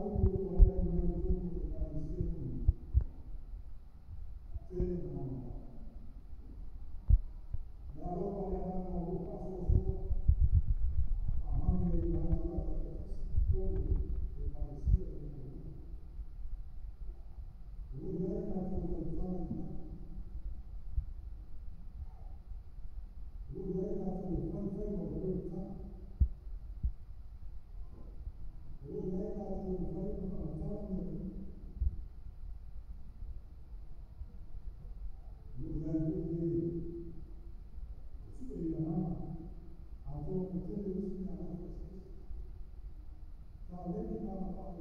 Thank you. 我包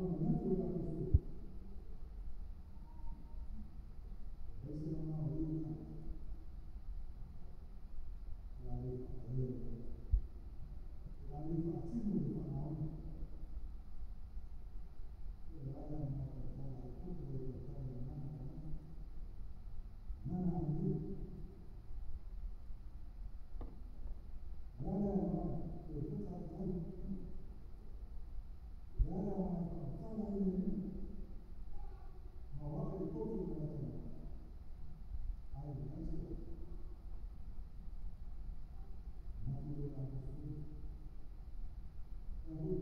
Mm-hmm.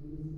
Please.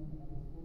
Thank you.